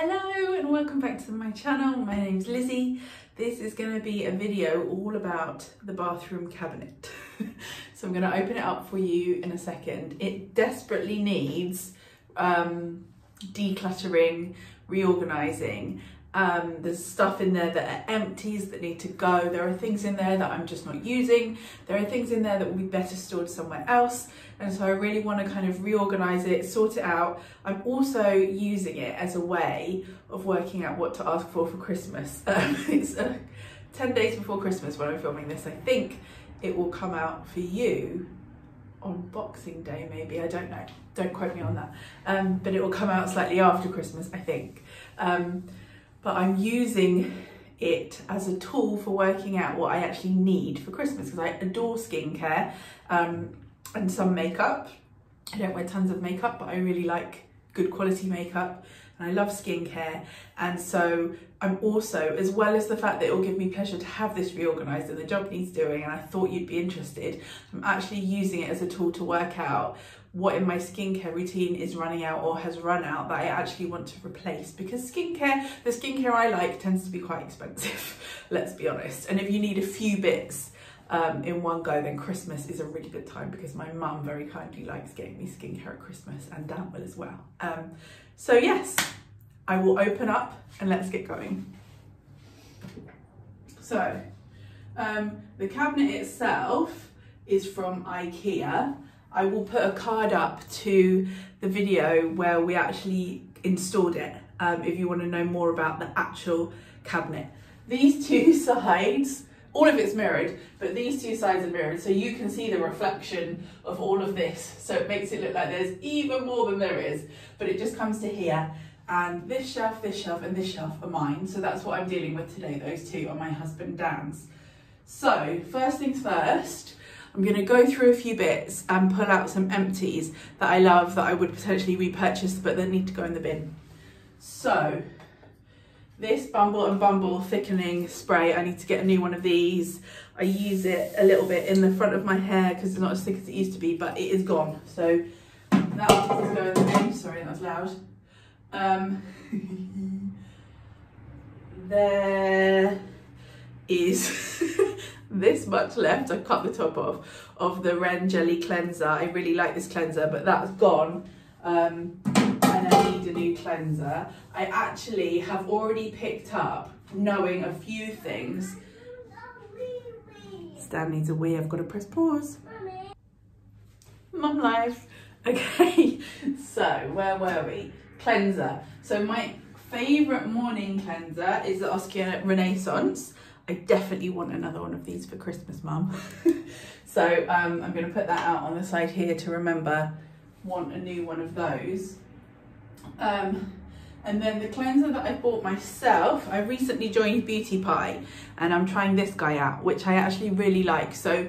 Hello and welcome back to my channel. My name's Lizzie. This is going to be a video all about the bathroom cabinet. so I'm going to open it up for you in a second. It desperately needs um, decluttering, reorganizing um, there's stuff in there that are empties that need to go. There are things in there that I'm just not using. There are things in there that will be better stored somewhere else. And so I really want to kind of reorganize it, sort it out. I'm also using it as a way of working out what to ask for for Christmas. Um, it's uh, 10 days before Christmas when I'm filming this. I think it will come out for you on Boxing Day, maybe. I don't know. Don't quote me on that. Um, but it will come out slightly after Christmas, I think. Um, but I'm using it as a tool for working out what I actually need for Christmas because I adore skincare um, and some makeup. I don't wear tons of makeup, but I really like good quality makeup and I love skincare. And so I'm also, as well as the fact that it will give me pleasure to have this reorganized and the job needs doing, and I thought you'd be interested, I'm actually using it as a tool to work out what in my skincare routine is running out or has run out that I actually want to replace because skincare, the skincare I like tends to be quite expensive, let's be honest. And if you need a few bits um, in one go, then Christmas is a really good time because my mum very kindly likes getting me skincare at Christmas and Dan will as well. Um, so yes, I will open up and let's get going. So um, the cabinet itself is from Ikea I will put a card up to the video where we actually installed it um, if you want to know more about the actual cabinet. These two sides, all of it's mirrored, but these two sides are mirrored so you can see the reflection of all of this. So it makes it look like there's even more than there is, but it just comes to here. And this shelf, this shelf, and this shelf are mine. So that's what I'm dealing with today. Those two are my husband Dan's. So first things first, I'm going to go through a few bits and pull out some empties that I love that I would potentially repurchase but that need to go in the bin. So this Bumble and Bumble thickening spray, I need to get a new one of these. I use it a little bit in the front of my hair because it's not as thick as it used to be, but it is gone. So that needs to go in the bin. Sorry, that was loud. Um, there is this much left. I cut the top off of the Ren Jelly Cleanser. I really like this cleanser, but that's gone. Um, and I need a new cleanser. I actually have already picked up, knowing a few things. Stan needs a wee. I've got to press pause. Mum life. Okay, so where were we? Cleanser. So my favourite morning cleanser is the Oskia Renaissance. I definitely want another one of these for Christmas, Mum. so um, I'm going to put that out on the side here to remember want a new one of those. Um, and then the cleanser that I bought myself, I recently joined Beauty Pie and I'm trying this guy out, which I actually really like. So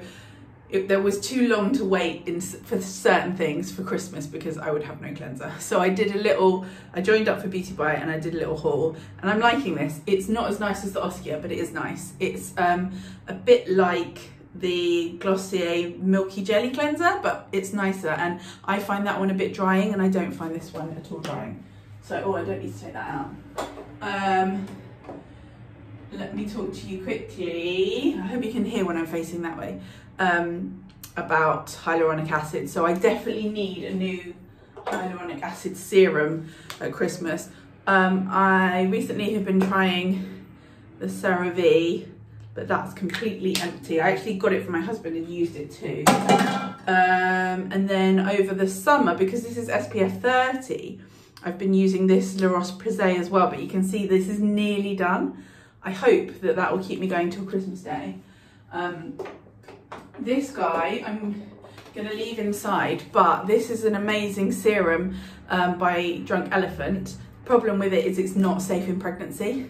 it, there was too long to wait in, for certain things for Christmas because I would have no cleanser. So I did a little, I joined up for Beauty Pie and I did a little haul and I'm liking this. It's not as nice as the Oskia, but it is nice. It's um, a bit like the Glossier Milky Jelly Cleanser, but it's nicer. And I find that one a bit drying and I don't find this one at all drying. So, oh, I don't need to take that out. Um, let me talk to you quickly. I hope you can hear when I'm facing that way um, about hyaluronic acid. So I definitely need a new hyaluronic acid serum at Christmas. Um, I recently have been trying the CeraVe, but that's completely empty. I actually got it from my husband and used it too. Um, and then over the summer, because this is SPF 30, I've been using this La Roche-Posay as well, but you can see this is nearly done. I hope that that will keep me going till Christmas Day. Um, this guy I'm gonna leave inside, but this is an amazing serum um, by Drunk Elephant. Problem with it is it's not safe in pregnancy.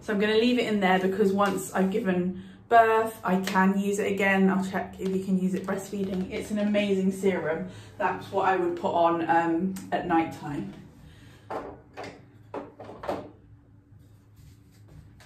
So I'm gonna leave it in there because once I've given birth, I can use it again. I'll check if you can use it breastfeeding. It's an amazing serum. That's what I would put on um, at night time.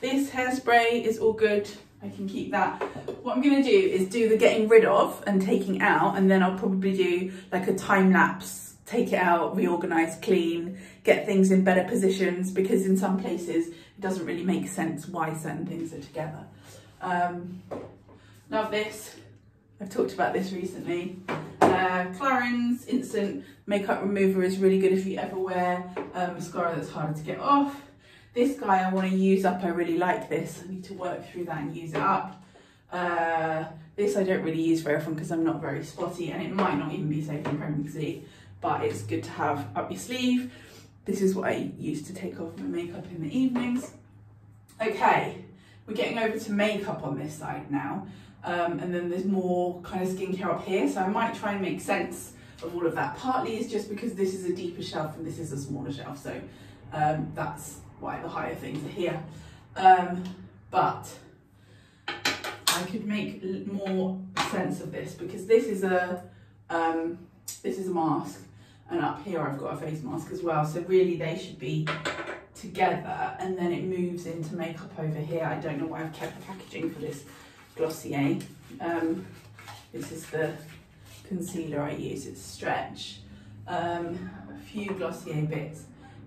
This hairspray is all good. I can keep that. What I'm gonna do is do the getting rid of and taking out and then I'll probably do like a time lapse take it out, reorganize, clean, get things in better positions because in some places it doesn't really make sense why certain things are together. Um, love this. I've talked about this recently. Uh, Clarins Instant Makeup Remover is really good if you ever wear um, mascara that's harder to get off. This guy I want to use up, I really like this. I need to work through that and use it up. Uh, this I don't really use very often because I'm not very spotty and it might not even be safe in pregnancy, but it's good to have up your sleeve. This is what I use to take off my makeup in the evenings. Okay, we're getting over to makeup on this side now. Um, and then there's more kind of skincare up here. So I might try and make sense of all of that. Partly is just because this is a deeper shelf and this is a smaller shelf. So um, that's why the higher things are here. Um, but I could make more sense of this because this is a um, this is a mask. And up here I've got a face mask as well. So really they should be together and then it moves into makeup over here. I don't know why I've kept the packaging for this Glossier. Um, this is the concealer I use. It's stretch. Um, a few Glossier bits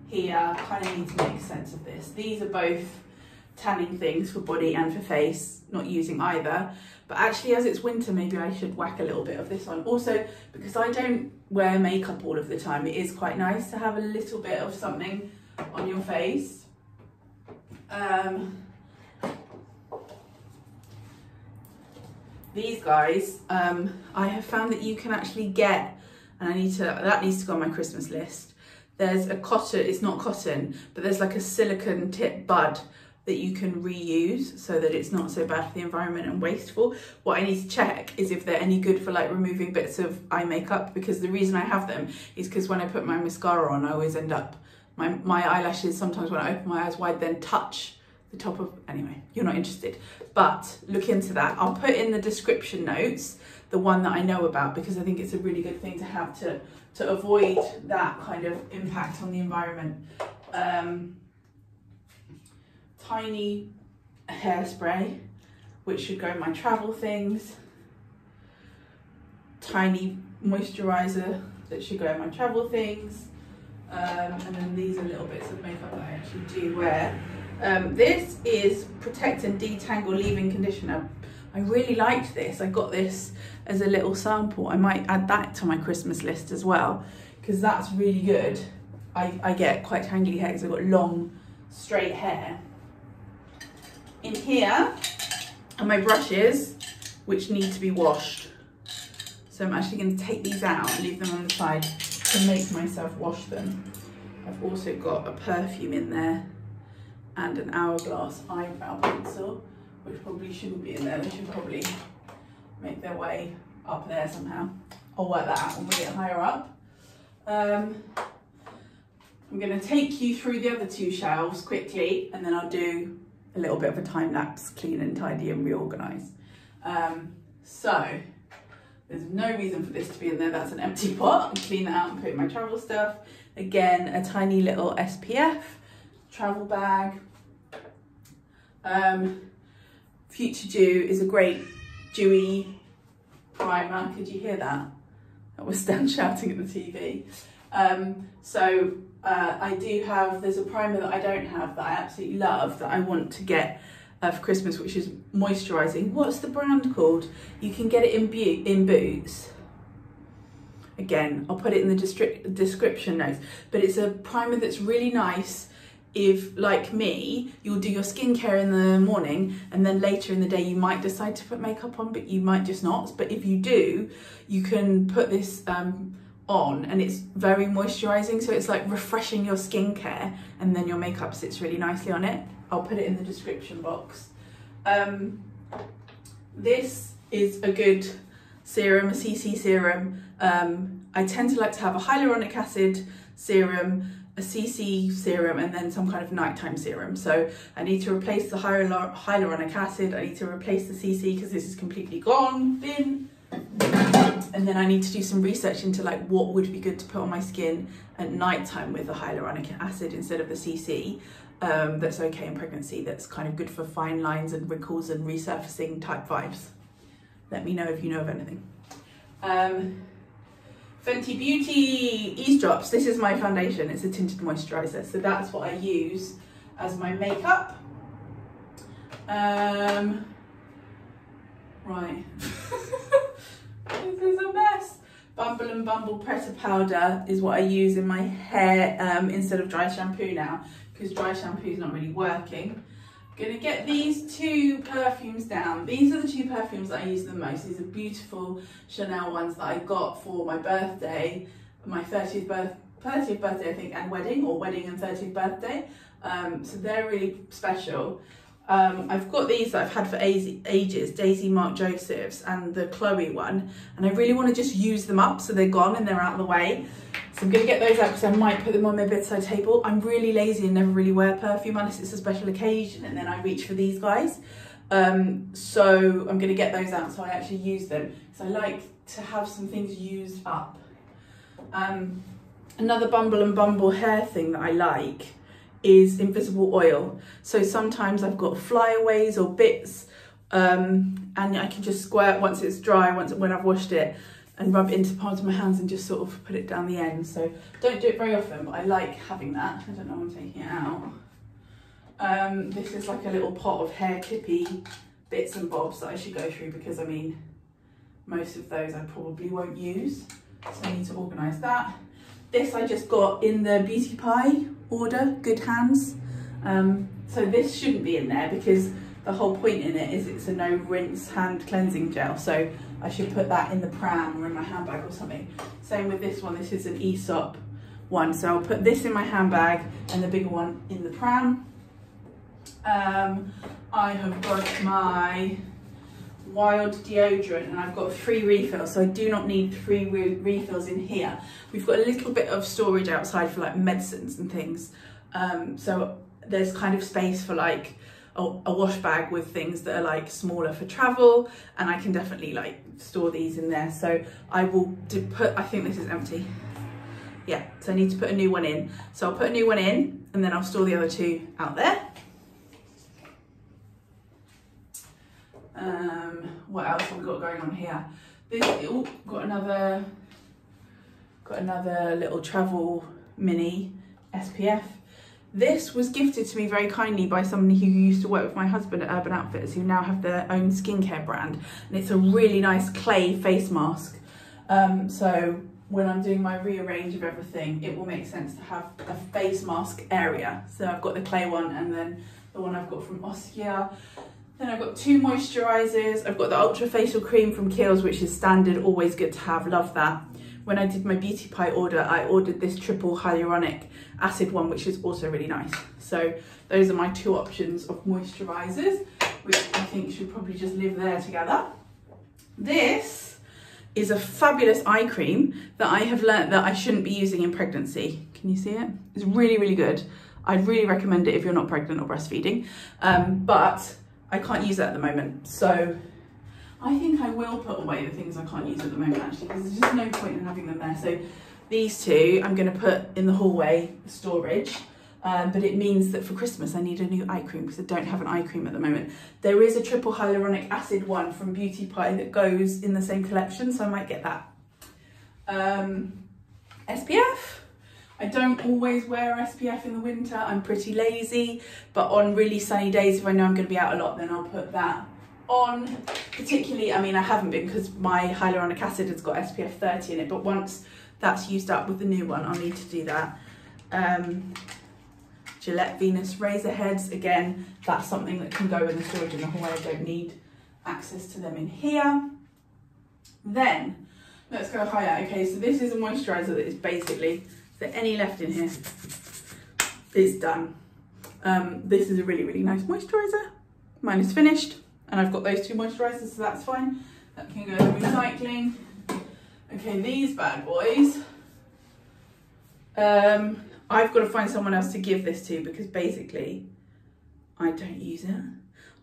here kind of need to make sense of this these are both tanning things for body and for face, not using either. But actually as it's winter, maybe I should whack a little bit of this on. Also, because I don't wear makeup all of the time, it is quite nice to have a little bit of something on your face. Um, these guys, um, I have found that you can actually get, and I need to, that needs to go on my Christmas list. There's a cotton, it's not cotton, but there's like a silicone tip bud that you can reuse so that it's not so bad for the environment and wasteful. What I need to check is if they're any good for like removing bits of eye makeup because the reason I have them is because when I put my mascara on I always end up, my, my eyelashes sometimes when I open my eyes wide then touch the top of, anyway, you're not interested. But look into that. I'll put in the description notes the one that I know about because I think it's a really good thing to have to, to avoid that kind of impact on the environment. Um, tiny hairspray, which should go in my travel things. Tiny moisturizer that should go in my travel things. Um, and then these are little bits of makeup that I actually do wear. Um, this is Protect and Detangle Leave-In Conditioner. I really liked this. I got this as a little sample. I might add that to my Christmas list as well because that's really good. I, I get quite tangly hair because I've got long straight hair in here are my brushes, which need to be washed. So I'm actually going to take these out and leave them on the side to make myself wash them. I've also got a perfume in there and an Hourglass eyebrow pencil, which probably shouldn't be in there. They should probably make their way up there somehow. I'll work that out when we get higher up. Um, I'm going to take you through the other two shelves quickly and then I'll do a little bit of a time lapse, clean and tidy and reorganize. Um, so there's no reason for this to be in there. That's an empty pot. clean that out and put in my travel stuff. Again, a tiny little SPF travel bag. Um, Future Dew is a great dewy primer. Could you hear that? That was Stan shouting at the TV. Um, so uh, I do have, there's a primer that I don't have that I absolutely love that I want to get uh, for Christmas, which is moisturising. What's the brand called? You can get it in, in Boots. Again, I'll put it in the description notes, but it's a primer that's really nice if, like me, you'll do your skincare in the morning and then later in the day you might decide to put makeup on, but you might just not. But if you do, you can put this um, on and it's very moisturizing so it's like refreshing your skincare and then your makeup sits really nicely on it. I'll put it in the description box. Um, this is a good serum a CC serum. Um, I tend to like to have a hyaluronic acid serum a CC serum and then some kind of nighttime serum. So I need to replace the hyaluronic acid, I need to replace the CC because this is completely gone, bin and then I need to do some research into like what would be good to put on my skin at night time with the hyaluronic acid instead of the CC um, that's okay in pregnancy that's kind of good for fine lines and wrinkles and resurfacing type vibes. Let me know if you know of anything. Um, Fenty Beauty Eaze Drops. This is my foundation. It's a tinted moisturiser. So that's what I use as my makeup. Um, right. this is a mess. Bumble and Bumble Pressure Powder is what I use in my hair um, instead of dry shampoo now because dry shampoo is not really working. Gonna get these two perfumes down. These are the two perfumes that I use the most. These are beautiful Chanel ones that I got for my birthday, my 30th, birth, 30th birthday I think, and wedding, or wedding and 30th birthday. Um, so they're really special. Um, I've got these that I've had for ages, Daisy Marc Josephs and the Chloe one, and I really want to just use them up so they're gone and they're out of the way. So I'm to get those out because I might put them on my bedside table. I'm really lazy and never really wear perfume unless it's a special occasion and then I reach for these guys. Um, so I'm to get those out so I actually use them. So I like to have some things used up. Um, another Bumble and Bumble hair thing that I like is invisible oil. So sometimes I've got flyaways or bits um, and I can just squirt once it's dry, once when I've washed it and rub it into parts of my hands and just sort of put it down the end. So don't do it very often, but I like having that. I don't know, I'm taking it out. Um, this is like a little pot of hair clippy bits and bobs that I should go through because I mean, most of those I probably won't use. So I need to organise that. This I just got in the Beauty Pie order, Good Hands. Um, so this shouldn't be in there because the whole point in it is it's a no rinse hand cleansing gel. So I should put that in the pram or in my handbag or something. Same with this one, this is an Aesop one. So I'll put this in my handbag and the bigger one in the pram. Um, I have got my wild deodorant and I've got three refills so I do not need three re refills in here we've got a little bit of storage outside for like medicines and things um, so there's kind of space for like a, wash bag with things that are like smaller for travel and I can definitely like store these in there so I will put I think this is empty yeah so I need to put a new one in so I'll put a new one in and then I'll store the other two out there Um, what else have we got going on here? This, oh, got another, got another little travel mini SPF. This was gifted to me very kindly by somebody who used to work with my husband at Urban Outfitters who now have their own skincare brand. And it's a really nice clay face mask. Um, so when I'm doing my rearrange of everything, it will make sense to have a face mask area. So I've got the clay one and then the one I've got from Oskia. Then I've got two moisturisers. I've got the Ultra Facial Cream from Kiehl's, which is standard, always good to have, love that. When I did my Beauty Pie order, I ordered this triple hyaluronic acid one, which is also really nice. So those are my two options of moisturisers, which I think should probably just live there together. This is a fabulous eye cream that I have learnt that I shouldn't be using in pregnancy. Can you see it? It's really, really good. I'd really recommend it if you're not pregnant or breastfeeding. Um, but I can't use that at the moment. So I think I will put away the things I can't use at the moment actually because there's just no point in having them there. So these two I'm going to put in the hallway storage. Um, but it means that for Christmas I need a new eye cream because I don't have an eye cream at the moment. There is a triple hyaluronic acid one from Beauty Pie that goes in the same collection, so I might get that. Um, SPF, I don't always wear SPF in the winter, I'm pretty lazy, but on really sunny days, if I know I'm gonna be out a lot, then I'll put that on. Particularly, I mean, I haven't been because my hyaluronic acid has got SPF 30 in it, but once that's used up with the new one, I'll need to do that. Um, Gillette Venus razor heads, again, that's something that can go in the storage in the hallway. I don't need access to them in here. Then, let's go higher. Okay, so this is a moisturizer that is basically there any left in here? It's done. Um, this is a really, really nice moisturiser. Mine is finished and I've got those two moisturisers, so that's fine. That can go to recycling. Okay, these bad boys. Um, I've got to find someone else to give this to because basically I don't use it.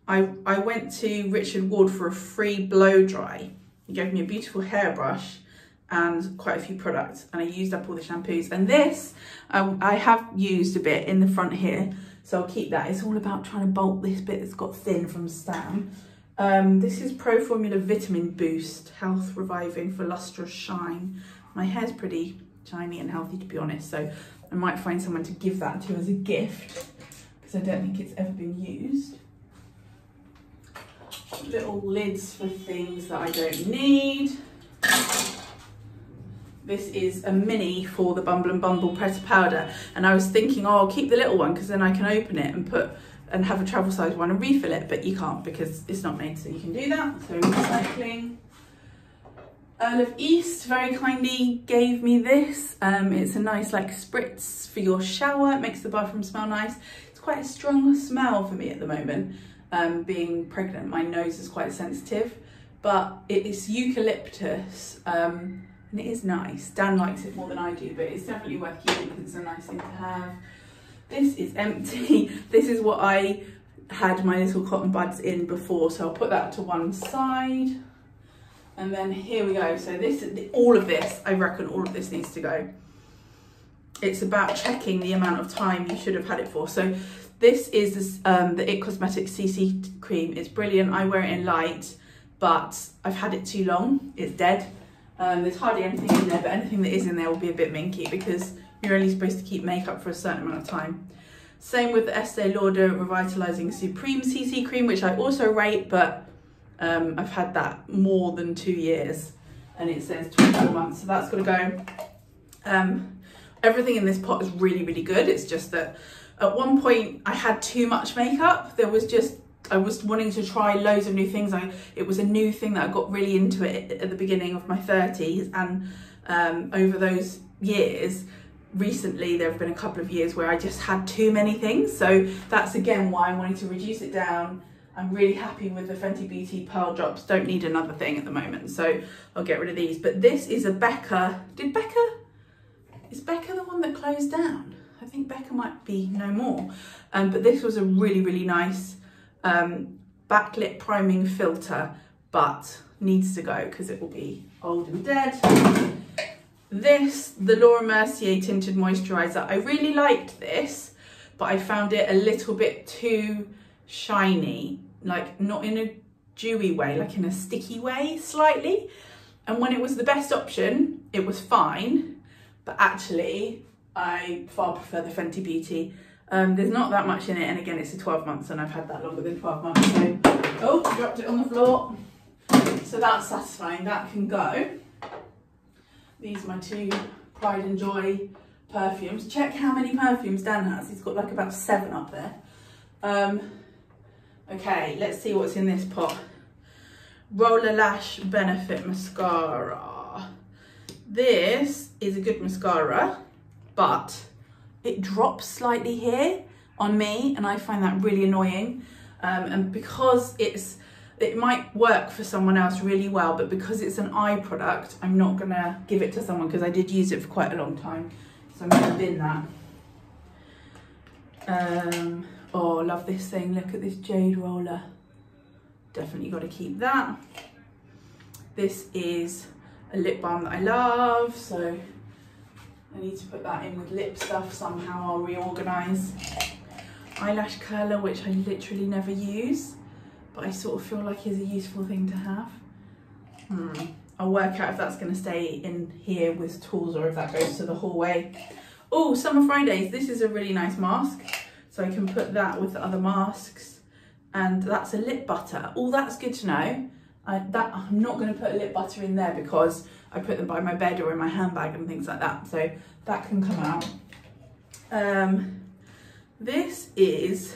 I, I went to Richard Ward for a free blow dry. He gave me a beautiful hairbrush and quite a few products and I used up all the shampoos and this um, I have used a bit in the front here so I'll keep that it's all about trying to bolt this bit that's got thin from Stan um, this is Pro Formula Vitamin Boost Health Reviving for Lustrous Shine my hair's pretty shiny and healthy to be honest, so I might find someone to give that to as a gift because I don't think it's ever been used. Little lids for things that I don't need. This is a mini for the Bumble and Bumble press powder. And I was thinking, oh, I'll keep the little one because then I can open it and put and have a travel size one and refill it, but you can't because it's not made so you can do that. So recycling. Earl of East very kindly gave me this. Um, it's a nice like spritz for your shower. It makes the bathroom smell nice. It's quite a strong smell for me at the moment. Um, being pregnant, my nose is quite sensitive, but it is eucalyptus. Um, and it is nice. Dan likes it more than I do, but it's definitely worth keeping because it's a nice thing to have. This is empty. this is what I had my little cotton buds in before, so I'll put that to one side. And then here we go. So this, all of this, I reckon all of this needs to go. It's about checking the amount of time you should have had it for. So this is um, the IT Cosmetics CC cream. It's brilliant. I wear it in light, but I've had it too long. It's dead. Um, there's hardly anything in there, but anything that is in there will be a bit minky because you're only supposed to keep makeup for a certain amount of time. Same with the Estee Lauder Revitalizing Supreme CC Cream, which I also rate, but um, I've had that more than two years and it says 24 months, so that's got to go. Um, everything in this pot is really, really good. It's just that at one point I had too much makeup. There was just I was wanting to try loads of new things. I it was a new thing that I got really into it at the beginning of my 30s and um, over those years recently there have been a couple of years where I just had too many things. So that's again why I'm wanting to reduce it down. I'm really happy with the Fenty Beauty Pearl Drops. Don't need another thing at the moment so I'll get rid of these. But this is a Becca did Becca is Becca the one that closed down? I think Becca might be no more. Um, but this was a really really nice um, backlight priming filter, but needs to go because it will be old and dead. This, the Laura Mercier Tinted Moisturiser. I really liked this, but I found it a little bit too shiny, like not in a dewy way, like in a sticky way slightly. And when it was the best option, it was fine, but actually I far prefer the Fenty Beauty um, there's not that much in it, and again, it's a 12 months, and I've had that longer than 12 months. So, oh, dropped it on the floor. So that's satisfying. That can go. These are my two Pride and Joy perfumes. Check how many perfumes Dan has. He's got like about seven up there. Um, okay, let's see what's in this pot. Roller Lash Benefit Mascara. This is a good mascara, but it drops slightly here on me and I find that really annoying. Um, and because it's, it might work for someone else really well, but because it's an eye product, I'm not gonna give it to someone because I did use it for quite a long time. So I'm gonna bin that. Um, oh, love this thing. Look at this jade roller. Definitely got to keep that. This is a lip balm that I love. So I need to put that in with lip stuff somehow, I'll reorganise. Eyelash curler, which I literally never use, but I sort of feel like is a useful thing to have. Hmm. I'll work out if that's going to stay in here with tools or if that goes to the hallway. Oh, Summer Fridays. This is a really nice mask. So I can put that with the other masks. And that's a lip butter. All that's good to know. I, that, I'm not going to put a lip butter in there because I put them by my bed or in my handbag and things like that. So that can come out. Um, this is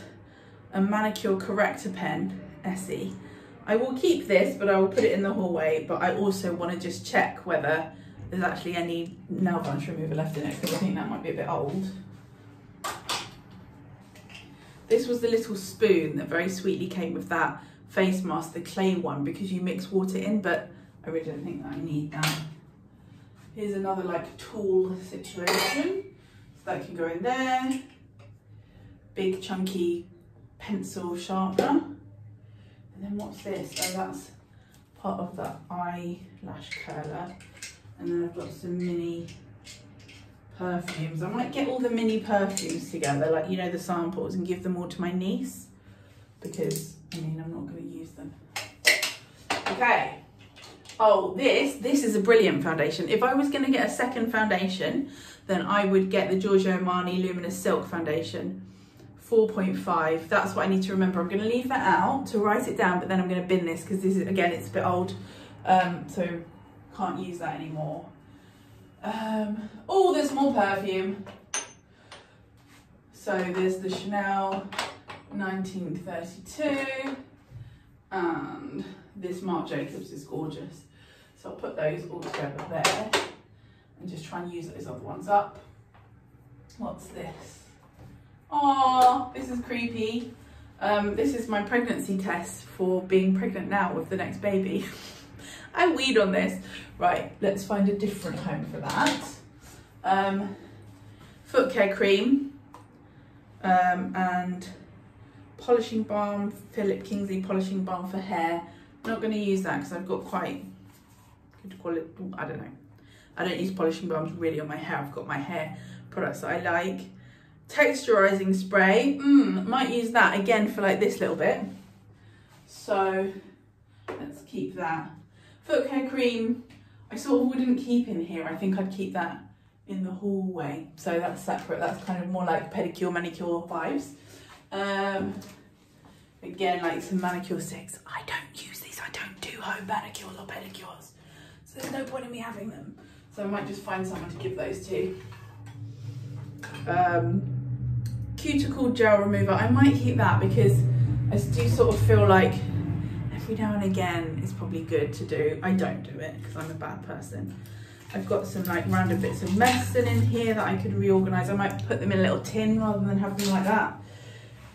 a manicure corrector pen, Essie. I will keep this, but I will put it in the hallway. But I also want to just check whether there's actually any nail varnish remover left in it because I think that might be a bit old. This was the little spoon that very sweetly came with that face mask, the clay one, because you mix water in, but I really don't think that I need that. Here's another like tool situation. So that can go in there. Big chunky pencil sharpener. And then what's this? Oh, that's part of the eyelash curler. And then I've got some mini perfumes. I might get all the mini perfumes together, like, you know, the samples and give them all to my niece because, I mean, I'm not going to use them. Okay, Oh, this, this is a brilliant foundation. If I was gonna get a second foundation, then I would get the Giorgio Armani Luminous Silk Foundation. 4.5, that's what I need to remember. I'm gonna leave that out to write it down, but then I'm gonna bin this because this is, again, it's a bit old. Um, so can't use that anymore. Um, oh, there's more perfume. So there's the Chanel 1932 and this Marc Jacobs is gorgeous. So I'll put those all together there and just try and use those other ones up. What's this? Oh, this is creepy. Um, this is my pregnancy test for being pregnant now with the next baby. I weed on this. Right, let's find a different home for that. Um, foot care cream um, and polishing balm, Philip Kingsley polishing balm for hair. Not going to use that because I've got quite good it? I don't know. I don't use polishing balms really on my hair. I've got my hair products that I like. Texturizing spray, mm, might use that again for like this little bit. So let's keep that. Foot care cream, I sort of wouldn't keep in here. I think I'd keep that in the hallway. So that's separate. That's kind of more like pedicure, manicure vibes. Um, again, like some manicure sticks. I don't use these. I don't do home manicures or pedicures. So there's no point in me having them. So I might just find someone to give those to. Um, cuticle gel remover. I might keep that because I do sort of feel like every now and again it's probably good to do. I don't do it because I'm a bad person. I've got some like random bits of medicine in here that I could reorganize. I might put them in a little tin rather than have them like that.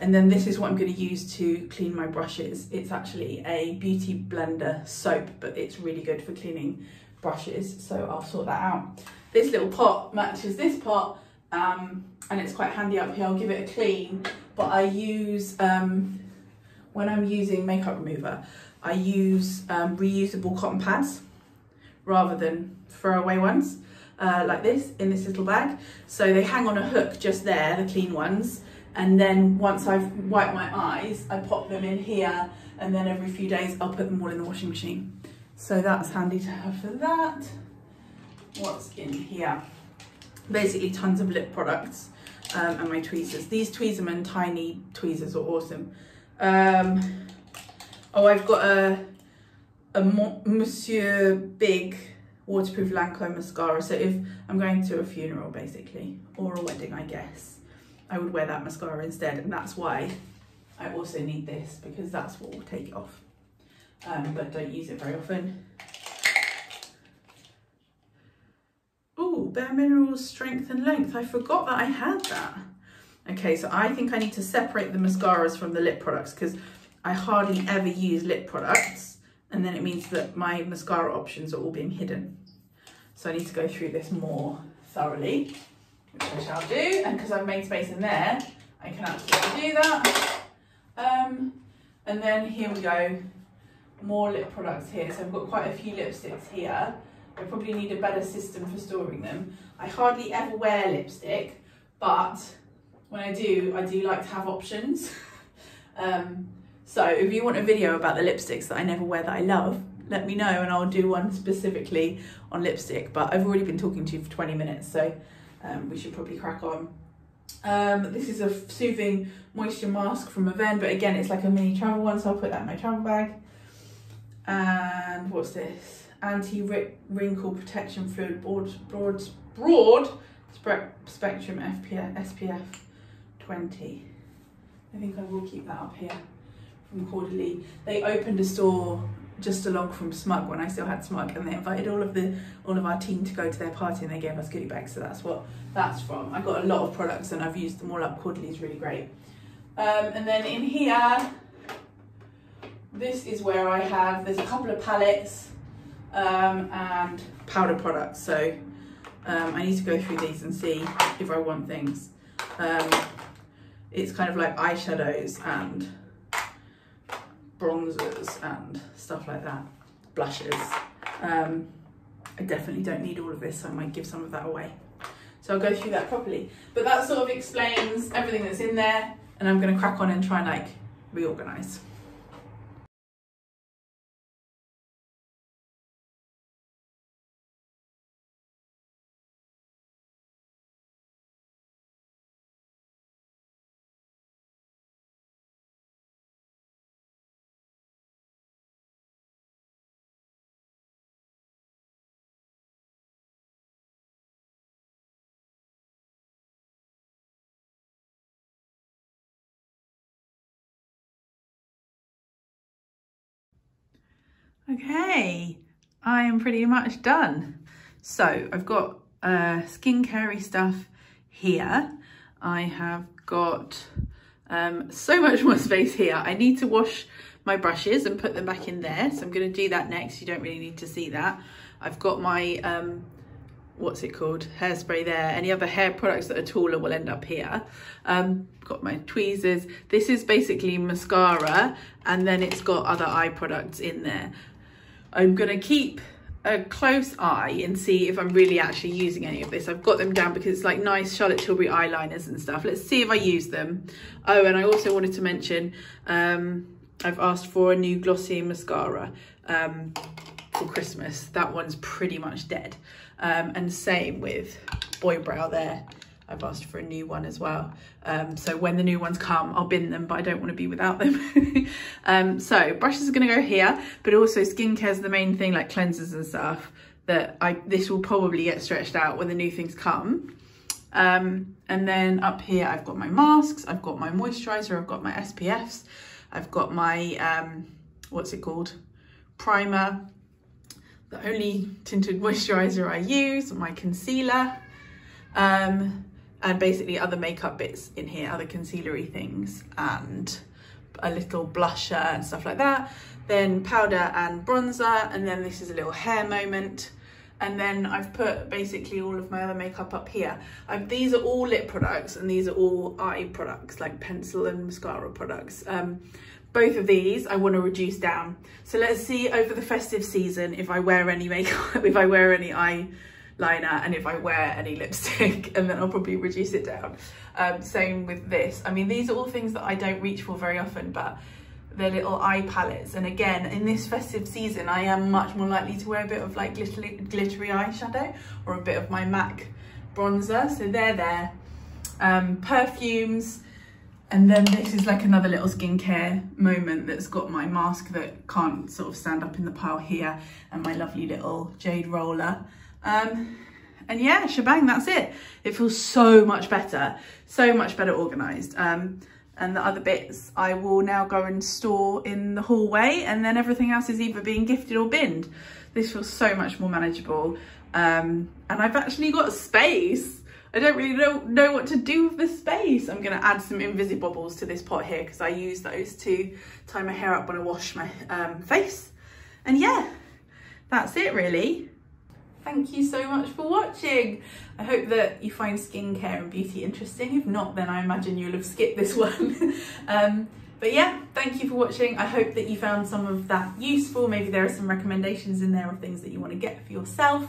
And then this is what I'm going to use to clean my brushes. It's actually a beauty blender soap, but it's really good for cleaning brushes. So I'll sort that out. This little pot matches this pot um, and it's quite handy up here. I'll give it a clean, but I use, um, when I'm using makeup remover, I use um, reusable cotton pads rather than throwaway ones. Uh, like this in this little bag so they hang on a hook just there the clean ones and then once I've wiped my eyes I pop them in here and then every few days I'll put them all in the washing machine. So that's handy to have for that. What's in here? Basically tons of lip products um, and my tweezers. These Tweezerman tiny tweezers are awesome. Um, oh I've got a a Monsieur Big waterproof Lancome mascara. So if I'm going to a funeral basically, or a wedding, I guess, I would wear that mascara instead. And that's why I also need this because that's what will take it off. Um, but don't use it very often. Oh, Bare Minerals Strength and Length. I forgot that I had that. Okay, so I think I need to separate the mascaras from the lip products because I hardly ever use lip products and then it means that my mascara options are all being hidden. So I need to go through this more thoroughly, which I shall do. And because I've made space in there, I can absolutely do that. Um, and then here we go, more lip products here. So I've got quite a few lipsticks here. I probably need a better system for storing them. I hardly ever wear lipstick, but when I do, I do like to have options. um, so if you want a video about the lipsticks that I never wear that I love, let me know and I'll do one specifically on lipstick. But I've already been talking to you for 20 minutes, so um, we should probably crack on. Um, this is a soothing moisture mask from Avène, but again, it's like a mini travel one, so I'll put that in my travel bag. And what's this? Anti-wrinkle protection fluid, broad, broad, broad spectrum FPF, SPF 20. I think I will keep that up here from Caudalie. They opened a store just along from Smug when I still had Smug and they invited all of the all of our team to go to their party and they gave us goodie bags so that's what that's from. I've got a lot of products and I've used them all up. Caudalie is really great. Um, and then in here, this is where I have, there's a couple of palettes um, and powder products. So um, I need to go through these and see if I want things. Um, it's kind of like eyeshadows and bronzers and stuff like that, blushes. Um, I definitely don't need all of this, so I might give some of that away. So I'll go through that properly. But that sort of explains everything that's in there, and I'm gonna crack on and try and like reorganize. Okay, I am pretty much done. So I've got uh, skincare stuff here. I have got um, so much more space here. I need to wash my brushes and put them back in there. So I'm going to do that next. You don't really need to see that. I've got my, um, what's it called, hairspray there. Any other hair products that are taller will end up here. Um, got my tweezers. This is basically mascara and then it's got other eye products in there. I'm going to keep a close eye and see if I'm really actually using any of this. I've got them down because it's like nice Charlotte Tilbury eyeliners and stuff. Let's see if I use them. Oh, and I also wanted to mention, um, I've asked for a new Glossier mascara um, for Christmas. That one's pretty much dead. Um, and same with Boy Brow there. I've asked for a new one as well. Um, so when the new ones come, I'll bin them, but I don't want to be without them. um, so brushes are going to go here, but also skincare is the main thing, like cleansers and stuff, that I this will probably get stretched out when the new things come. Um, and then up here, I've got my masks, I've got my moisturizer, I've got my SPFs, I've got my, um, what's it called? Primer, the only tinted moisturizer I use, my concealer, um, and basically other makeup bits in here, other concealery things and a little blusher and stuff like that. Then powder and bronzer and then this is a little hair moment. And then I've put basically all of my other makeup up here. I've, these are all lip products and these are all eye products like pencil and mascara products. Um, both of these I want to reduce down. So let's see over the festive season if I wear any makeup, if I wear any eye liner and if I wear any lipstick and then I'll probably reduce it down. Um, same with this. I mean, these are all things that I don't reach for very often, but they're little eye palettes. And again, in this festive season, I am much more likely to wear a bit of like glittery, glittery eyeshadow or a bit of my MAC bronzer. So they're there. Um, perfumes. And then this is like another little skincare moment that's got my mask that can't sort of stand up in the pile here and my lovely little jade roller. Um, and yeah, shebang, that's it. It feels so much better, so much better organised. Um, and the other bits I will now go and store in the hallway and then everything else is either being gifted or binned. This feels so much more manageable. Um, and I've actually got space. I don't really know, know what to do with the space. I'm gonna add some Invisibobbles to this pot here because I use those to tie my hair up when I wash my um, face. And yeah, that's it really. Thank you so much for watching. I hope that you find skincare and beauty interesting. If not, then I imagine you'll have skipped this one. um, but yeah, thank you for watching. I hope that you found some of that useful. Maybe there are some recommendations in there of things that you want to get for yourself.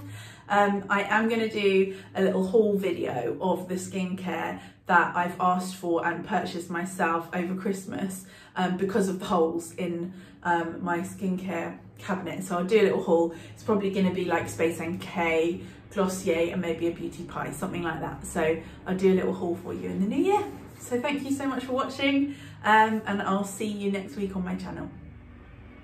Um, I am going to do a little haul video of the skincare that I've asked for and purchased myself over Christmas um, because of the holes in um, my skincare cabinet. So I'll do a little haul. It's probably going to be like Space NK, Glossier and maybe a beauty pie, something like that. So I'll do a little haul for you in the new year. So thank you so much for watching um, and I'll see you next week on my channel.